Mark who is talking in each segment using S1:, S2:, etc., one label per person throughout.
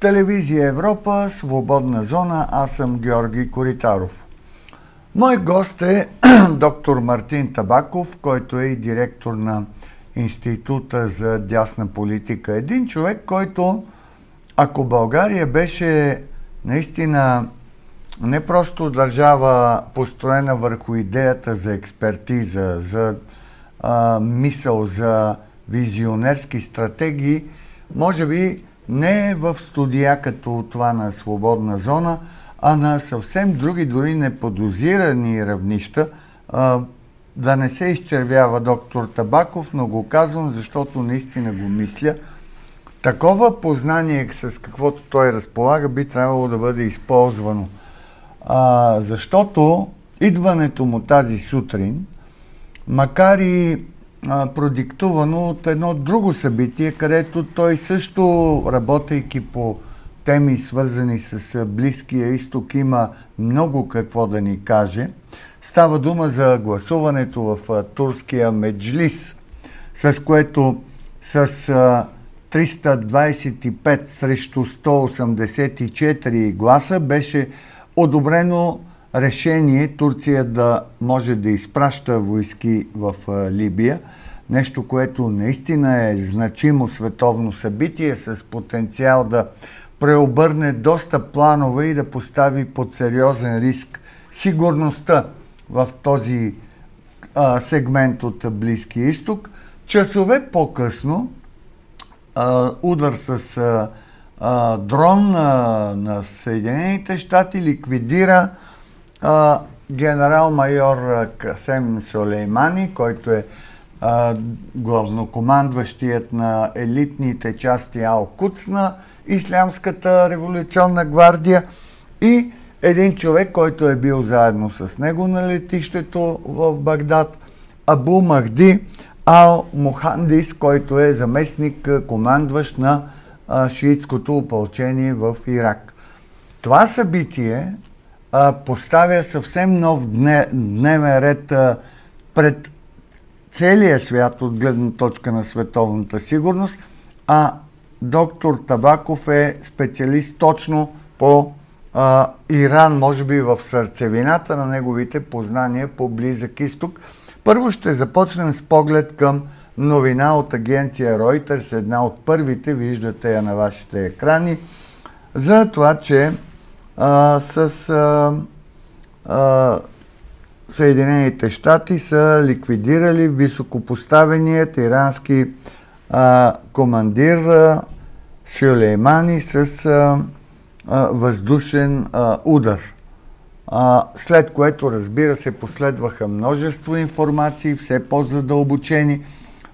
S1: Телевизия Европа, Свободна зона, аз съм Георги Коритаров. Мой гост е доктор Мартин Табаков, който е и директор на Института за дясна политика. Един човек, който, ако България беше наистина не просто държава построена върху идеята за експертиза, за а, мисъл, за визионерски стратегии, може би не в студия като това на Свободна зона, а на съвсем други, дори неподозирани равнища. А, да не се изчервява доктор Табаков, но го казвам, защото наистина го мисля. Такова познание, с каквото той разполага, би трябвало да бъде използвано. А, защото идването му тази сутрин, макар и продиктувано от едно друго събитие, където той също, работейки по теми, свързани с Близкия изток, има много какво да ни каже. Става дума за гласуването в турския меджлис, с което с 325 срещу 184 гласа беше одобрено решение Турция да може да изпраща войски в Либия. Нещо, което наистина е значимо световно събитие с потенциал да преобърне доста планове и да постави под сериозен риск сигурността в този а, сегмент от Близкия изток. Часове по-късно а, удар с а, дрон на Съединените щати ликвидира генерал-майор Касем Солеймани, който е а, главнокомандващият на елитните части Ал-Куц на Ислямската революционна гвардия и един човек, който е бил заедно с него на летището в Багдад, Абу Махди Ал Мухандис, който е заместник командващ на шиитското опълчение в Ирак. Това събитие а, поставя съвсем нов дневен ред а, пред целия свят от гледна точка на световната сигурност, а доктор Табаков е специалист точно по а, Иран, може би в сърцевината на неговите познания по близък изток. Първо ще започнем с поглед към новина от агенция Reuters, една от първите, виждате я на вашите екрани, за това, че а, с а, а, Съединените щати са ликвидирали високопоставеният ирански а, командир а, Шулеймани с а, а, въздушен а, удар. А, след което, разбира се, последваха множество информации, все по-задълбочени.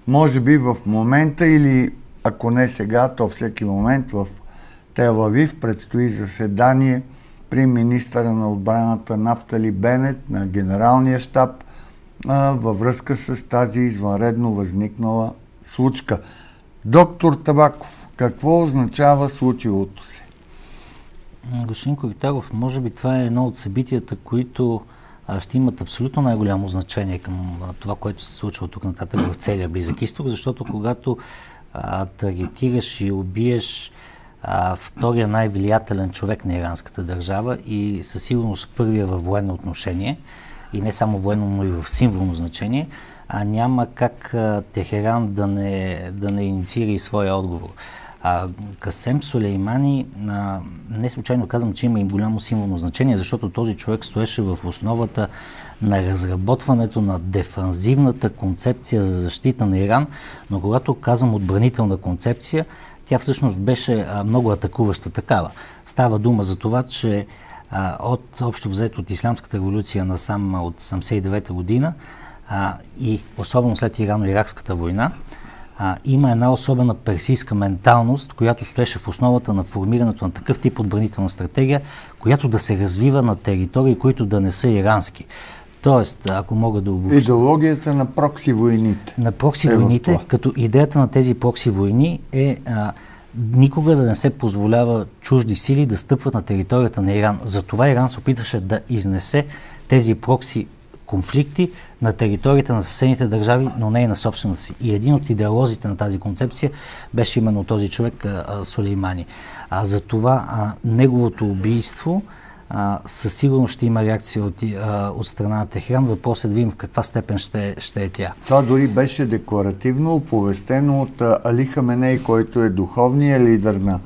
S1: Може би в момента или ако не сега, то всеки момент в Телавив предстои заседание при министъра на отбраната Нафтали Бенет на генералния а, във връзка с тази извънредно възникнала случка. Доктор Табаков, какво означава случилото се?
S2: Господин Коритаров, може би това е едно от събитията, които ще имат абсолютно най-голямо значение към това, което се случва тук нататък в целия Близък изток, защото когато а, таргетираш и убиеш втория най-влиятелен човек на иранската държава и със сигурност първия във военно отношение, и не само военно, но и в символно значение, а няма как Техеран да не, да не инициира и своя отговор. А Касем Сулеймани, а, не случайно казвам, че има и голямо символно значение, защото този човек стоеше в основата на разработването на дефанзивната концепция за защита на Иран, но когато казвам отбранителна концепция, тя всъщност беше много атакуваща такава. Става дума за това, че от общо взето от Исламската революция насам от 79-та година а, и особено след Ирано-Иракската война, а, има една особена персийска менталност, която стоеше в основата на формирането на такъв тип отбранителна стратегия, която да се развива на територии, които да не са ирански. Тоест, ако мога да обобща...
S1: Идеологията на прокси войните.
S2: На прокси е войните, като идеята на тези прокси войни е а, никога да не се позволява чужди сили да стъпват на територията на Иран. Затова Иран се опитваше да изнесе тези прокси конфликти на територията на съседните държави, но не и на собствената си. И един от идеолозите на тази концепция беше именно този човек Сулеймани. А за това а, неговото убийство а, със сигурност ще има реакция от, а, от страна на Техран. Въпросът е да видим в каква степен ще, ще е тя.
S1: Това дори беше декларативно оповестено от Али Хаменей, който е духовният лидер на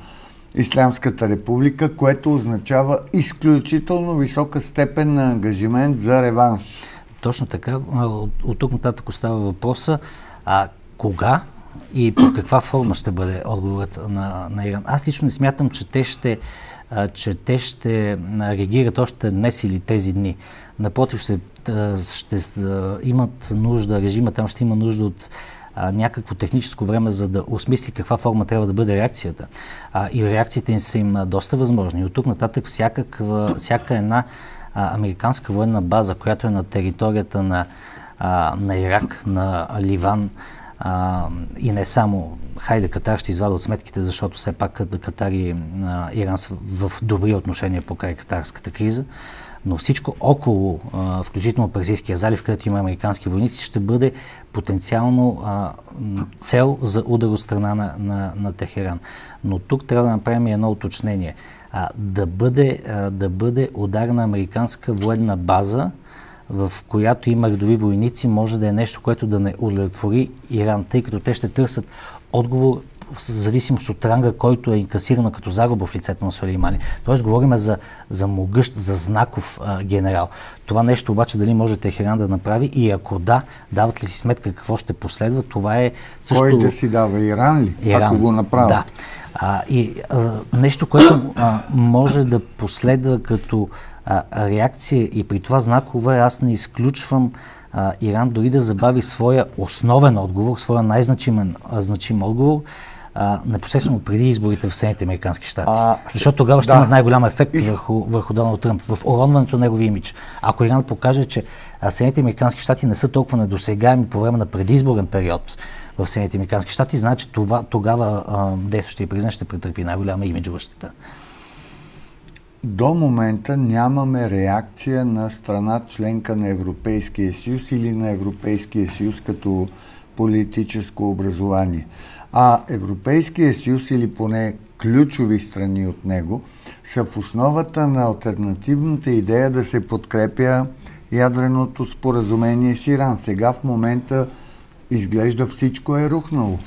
S1: Исламската република, което означава изключително висока степен на ангажимент за реванш.
S2: Точно така. От, от тук нататък остава въпроса а кога и по каква форма ще бъде отговорът на, на Иран. Аз лично не смятам, че те ще че те ще реагират още днес или тези дни. Напротив, ще, ще имат нужда, режима там ще има нужда от някакво техническо време, за да осмисли каква форма трябва да бъде реакцията. А, и реакциите им са им доста възможни. От тук нататък всякаква, всяка една а, американска военна база, която е на територията на, а, на Ирак, на Ливан, а, и не само, хайде Катар ще извада от сметките, защото все пак Катар и а, Иран са в добри отношения покрай катарската криза, но всичко около, а, включително Персийския залив, където има американски войници, ще бъде потенциално а, цел за удар от страна на, на, на Техеран. Но тук трябва да направим едно уточнение. А, да, бъде, а, да бъде ударна американска военна база, в която има редови войници, може да е нещо, което да не удовлетвори Иран, тъй като те ще търсят отговор в зависимост от ранга, който е инкасирано като загуба в лицето на Сулеймани. Тоест, говорим за, за могъщ, за знаков а, генерал. Това нещо обаче дали може Техеран да направи и ако да, дават ли си сметка какво ще последва, това е също...
S1: Кой да си дава? Иран ли? Иран, ако го направи?
S2: Да. А, и а, нещо, което а, може да последва като а, реакция и при това знакова, аз не изключвам а, Иран дори да забави своя основен отговор, своя най-значим значим отговор, а, непосредствено преди изборите в Съединените Американски щати. Защото тогава ще да. имат най-голям ефект и... върху, върху Доналд Тръмп, в уронването на неговия имидж. Ако Иран покаже, че Съединените Американски щати не са толкова недосегаеми по време на предизборен период в Съединените Американски щати, значи това, тогава а, действащия президент ще претърпи най-голяма имиджова щета.
S1: До момента нямаме реакция на страна членка на Европейския съюз или на Европейския съюз като политическо образование. А Европейския съюз или поне ключови страни от него са в основата на альтернативната идея да се подкрепя ядреното споразумение с Иран. Сега в момента изглежда всичко е рухнало.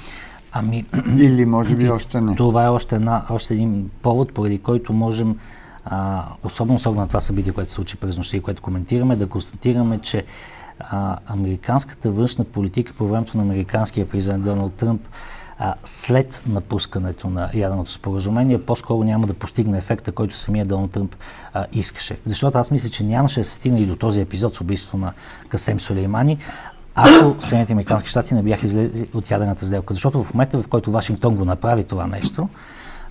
S1: Ами, Или може би още не.
S2: Това е още, една, още един повод, поради който можем а, особено с на това събитие, което се случи през нощта и което коментираме, да констатираме, че а, американската външна политика по времето на американския президент Доналд Тръмп а, след напускането на ядреното споразумение по-скоро няма да постигне ефекта, който самия Доналд Тръмп а, искаше. Защото аз мисля, че нямаше да се стигне и до този епизод с убийство на Касем Сулеймани, ако Съединените Американски щати не бяха излезли от ядрената сделка. Защото в момента, в който Вашингтон го направи това нещо,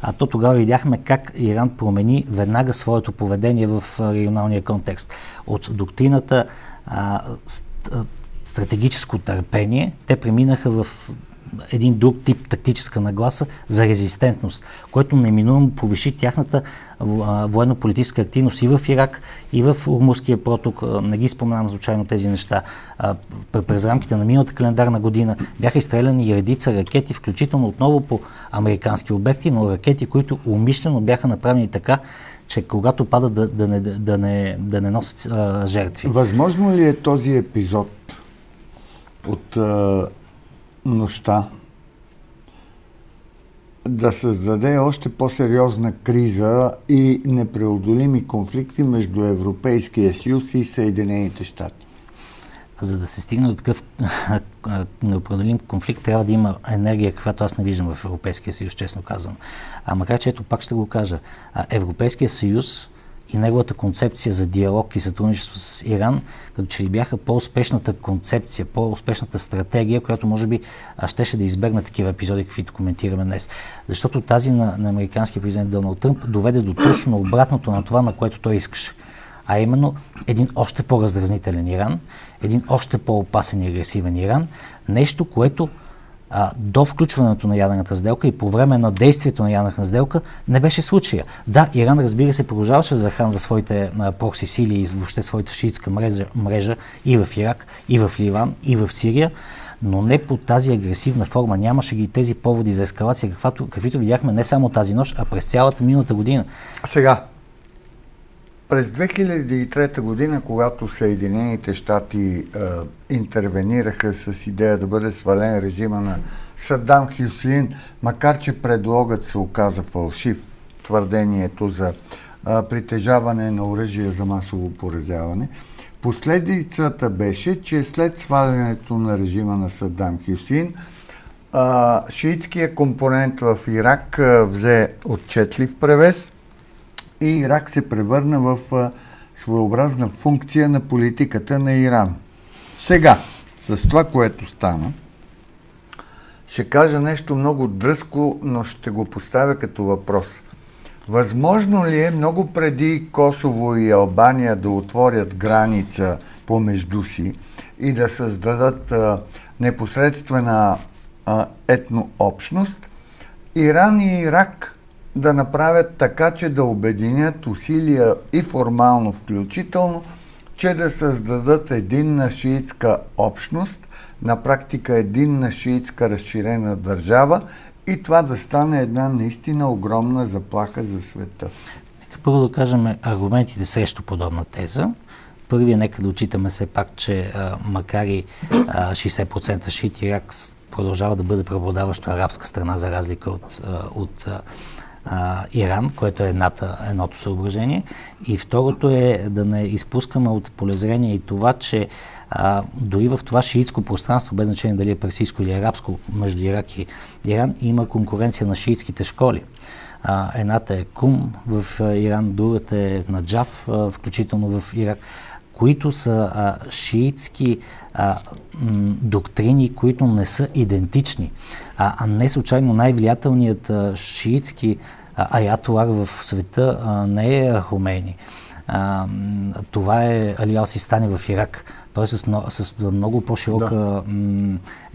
S2: а то тогава видяхме как Иран промени веднага своето поведение в регионалния контекст. От доктрината а, стратегическо търпение, те преминаха в един друг тип тактическа нагласа за резистентност, което неминуемо повиши тяхната военно-политическа активност и в Ирак, и в Урмуския проток. Не ги споменавам случайно тези неща. През рамките на миналата календарна година бяха изстреляни и редица ракети, включително отново по американски обекти, но ракети, които умишлено бяха направени така, че когато падат да, да, не, да, не, да не носят а, жертви.
S1: Възможно ли е този епизод от а, нощта да създаде още по-сериозна криза и непреодолими конфликти между Европейския съюз и Съединените щати.
S2: За да се стигне до такъв непреодолим конфликт, трябва да има енергия, каквато аз не виждам в Европейския съюз, честно казвам. А макар че ето пак ще го кажа, Европейския съюз и неговата концепция за диалог и сътрудничество с Иран, като че ли бяха по-успешната концепция, по-успешната стратегия, която може би щеше да избегне такива епизоди, каквито коментираме днес. Защото тази на, на американския президент Доналд Тръмп доведе до точно обратното на това, на което той искаше. А именно един още по-раздразнителен Иран, един още по-опасен и агресивен Иран, нещо, което а, до включването на ядрената сделка и по време на действието на ядрената сделка не беше случая. Да, Иран, разбира се, продължаваше да захранва своите а, прокси сили и въобще своята шиитска мрежа, мрежа и в Ирак, и в Ливан, и в Сирия, но не по тази агресивна форма. Нямаше ги тези поводи за ескалация, каквато, каквито видяхме не само тази нощ, а през цялата миналата година.
S1: Сега, през 2003 година, когато Съединените щати е, интервенираха с идея да бъде свален режима на Саддам Хюсин, макар че предлогът се оказа фалшив, твърдението за е, притежаване на оръжие за масово поразяване, последицата беше, че след свалянето на режима на Саддам Хюсин, шиитския компонент в Ирак взе отчетлив превес и Ирак се превърна в своеобразна функция на политиката на Иран. Сега, с това, което стана, ще кажа нещо много дръско, но ще го поставя като въпрос. Възможно ли е много преди Косово и Албания да отворят граница помежду си и да създадат а, непосредствена а, етнообщност, Иран и Ирак да направят така, че да обединят усилия и формално включително, че да създадат единна шиитска общност, на практика единна шиитска разширена държава и това да стане една наистина огромна заплаха за света.
S2: Нека първо да кажем аргументите срещу подобна теза. Първият, нека да отчитаме все пак, че а, макар и а, 60% шиит Ирак продължава да бъде преобладаващо арабска страна, за разлика от, а, от а, Иран, което е едната, едното съображение. И второто е да не изпускаме от полезрение и това, че а, дори в това шиитско пространство, без значение дали е персийско или арабско, между Ирак и Иран, има конкуренция на шиитските школи. А, едната е Кум в Иран, другата е Наджав, включително в Ирак които са а, шиитски а, м, доктрини, които не са идентични. А, а не случайно най-влиятелният а, шиитски аятолар в света а, не е Хомейни. А, това е Алиал Систани в Ирак. Той е с, с много по-широка да.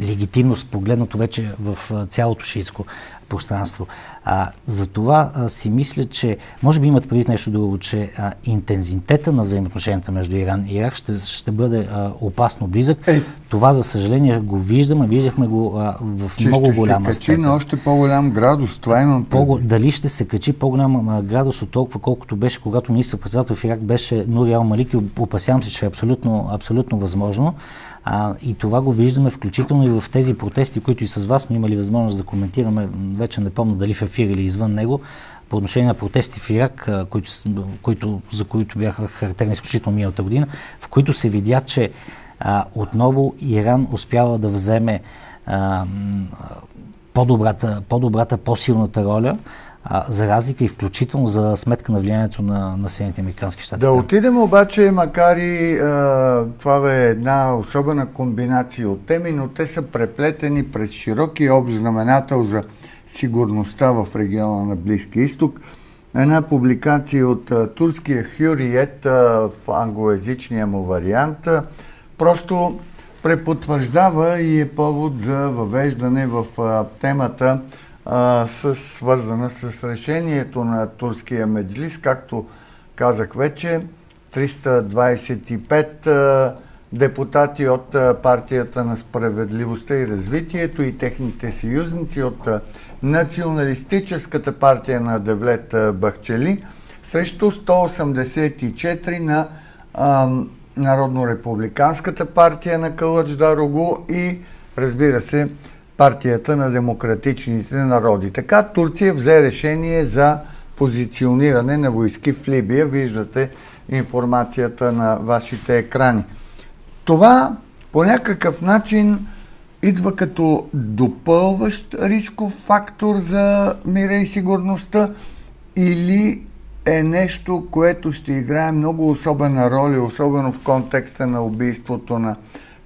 S2: легитимност, погледнато вече в цялото шиитско пространство. А, за това а, си мисля, че може би имат предвид нещо друго, че а, интензитета на взаимоотношенията между Иран и Ирак ще, ще бъде а, опасно близък. Ей. Това, за съжаление, го виждаме, виждахме го а, в
S1: че
S2: много голяма
S1: степен. Ще се качи на още по-голям градус, това имам
S2: по, Дали ще се качи по-голям градус от толкова, колкото беше, когато министър-председател в Ирак беше Нуриал Малик и опасявам се, че е абсолютно, абсолютно възможно. А, и това го виждаме включително и в тези протести, които и с вас сме имали възможност да коментираме, вече не помня дали в ефир или извън него, по отношение на протести в Ирак, които, които, за които бяха характерни изключително миналата година, в които се видя, че а, отново Иран успява да вземе а, по-добрата, по-добрата, по-силната роля а, за разлика и включително за сметка на влиянието на, на Съединените американски щати.
S1: Да отидем обаче, макар и а, това е една особена комбинация от теми, но те са преплетени през широки общ знаменател за сигурността в региона на Близки изток. Една публикация от а, турския Хюриет в англоязичния му вариант просто препотвърждава и е повод за въвеждане в а, темата а, с, свързана с решението на турския меджлис, както казах вече, 325 а, депутати от а, партията на справедливостта и развитието и техните съюзници от а, националистическата партия на Девлет Бахчели срещу 184 на Народно-републиканската партия на Калъч Дарогу и разбира се партията на демократичните народи. Така Турция взе решение за позициониране на войски в Либия. Виждате информацията на вашите екрани. Това по някакъв начин идва като допълващ рисков фактор за мира и сигурността или е нещо, което ще играе много особена роля, особено в контекста на убийството на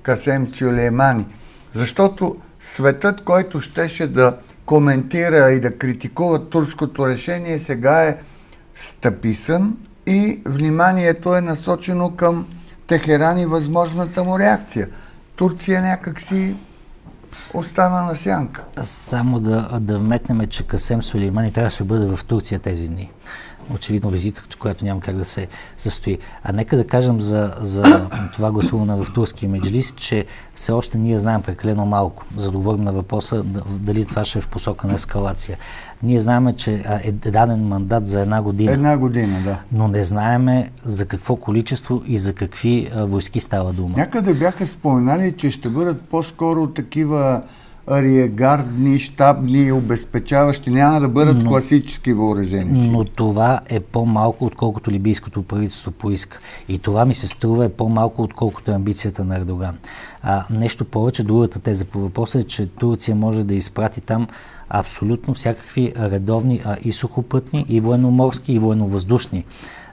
S1: Касем Сюлеймани. Защото светът, който щеше да коментира и да критикува турското решение, сега е стъписан и вниманието е насочено към Техеран и възможната му реакция. Турция някакси остана на сянка.
S2: Само да, да вметнем, че Касем Сулеймани трябваше да бъде в Турция тези дни очевидно визита, която няма как да се състои. А нека да кажем за, за това гласуване в турския меджлис, че все още ние знаем прекалено малко, за да говорим на въпроса дали това ще е в посока на ескалация. Ние знаем, че е даден мандат за една година.
S1: Една година, да.
S2: Но не знаеме за какво количество и за какви войски става дума.
S1: Някъде бяха споменали, че ще бъдат по-скоро такива риегардни, щабни, обезпечаващи, няма да бъдат но, класически въоръжени.
S2: Но това е по-малко, отколкото либийското правителство поиска. И това ми се струва е по-малко, отколкото е амбицията на Ердоган. А, нещо повече, другата теза по въпроса е, че Турция може да изпрати там абсолютно всякакви редовни а, и сухопътни, и военноморски, и военновъздушни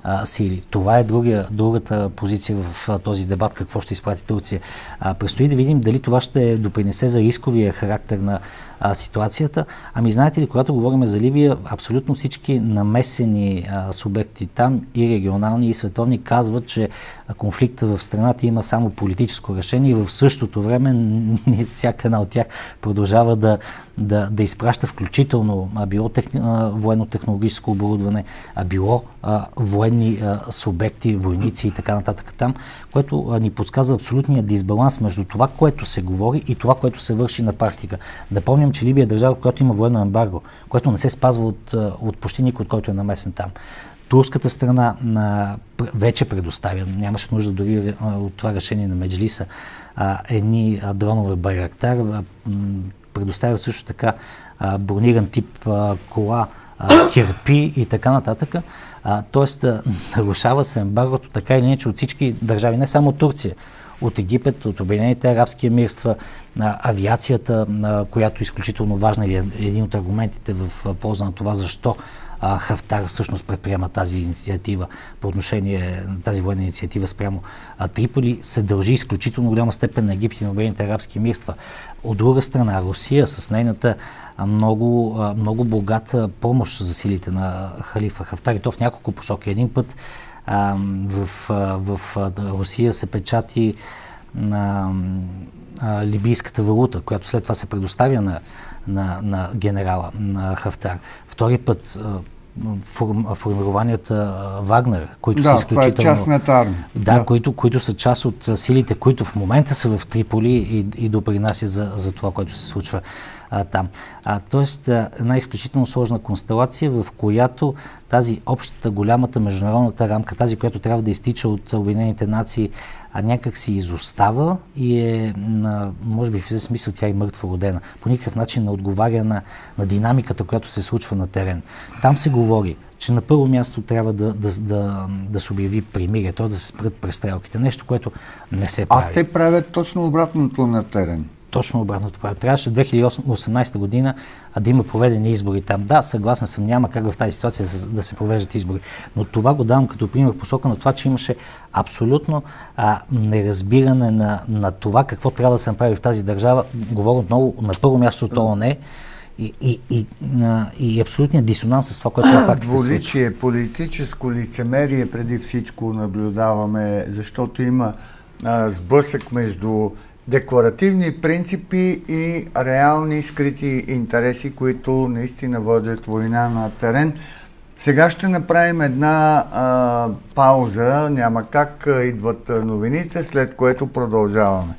S2: а, сили. Това е другия, другата позиция в а, този дебат, какво ще изпрати Турция. А, предстои да видим дали това ще допринесе за рисковия характер на а, ситуацията. Ами знаете ли, когато говорим за Либия, абсолютно всички намесени а, субекти там и регионални и световни казват, че конфликта в страната има само политическо решение и в същото време всяка една от тях продължава да, да, да изпраща включително а, било техни, а, военно-технологическо оборудване, а било а, военни а, субекти, войници и така нататък там, което а, ни подсказва абсолютния дисбаланс между това, което се говори и това, което се върши на практика. Да помним, че Либия е държава, която има военно ембарго, което не се спазва от, от почти никой, от който е намесен там. Турската страна на, вече предоставя, нямаше нужда дори от това решение на Меджлиса, едни дронове Байрактар, предоставя също така брониран тип кола, кирпи и така нататък. Тоест, нарушава се ембаргото така или иначе от всички държави, не само Турция от Египет, от Обединените арабски емирства, авиацията, която е изключително важна и е един от аргументите в полза на това защо Хафтар всъщност предприема тази инициатива по отношение на тази военна инициатива спрямо Триполи, се дължи изключително голяма степен на Египет и на Обединените арабски емирства. От друга страна, Русия с нейната много, много богата помощ за силите на халифа Хафтар и то в няколко посоки. Един път в, в Русия се печати на либийската валута, която след това се предоставя на, на, на генерала, на Хафтар. Втори път формированията Вагнер, които
S1: да,
S2: са изключително...
S1: Това е частната армия.
S2: Да, да. Които, които са част от силите, които в момента са в Триполи и, и допринасят за, за това, което се случва а, там. А, тоест, една изключително сложна констелация, в която тази общата, голямата международната рамка, тази, която трябва да изтича от Обединените нации, а някак си изостава и е, на, може би в този смисъл тя е мъртво родена. По никакъв начин не отговаря на, на динамиката, която се случва на терен. Там се говори, че на първо място трябва да, да, да, да се обяви примирие, т.е. да се спрат престрелките. Нещо, което не се прави.
S1: А те правят точно обратното на терен
S2: точно обратното прави. Трябваше 2018 година а да има проведени избори там. Да, съгласен съм, няма как в тази ситуация да се провеждат избори. Но това го давам като пример посока на това, че имаше абсолютно а, неразбиране на, на това какво трябва да се направи в тази държава. Говоря отново на първо място от ООН и, и, и, и абсолютният дисонанс с това, което на практика
S1: Дволичие, политическо лицемерие преди всичко наблюдаваме, защото има а, сблъсък между декларативни принципи и реални скрити интереси, които наистина водят война на терен. Сега ще направим една а, пауза, няма как идват новините, след което продължаваме.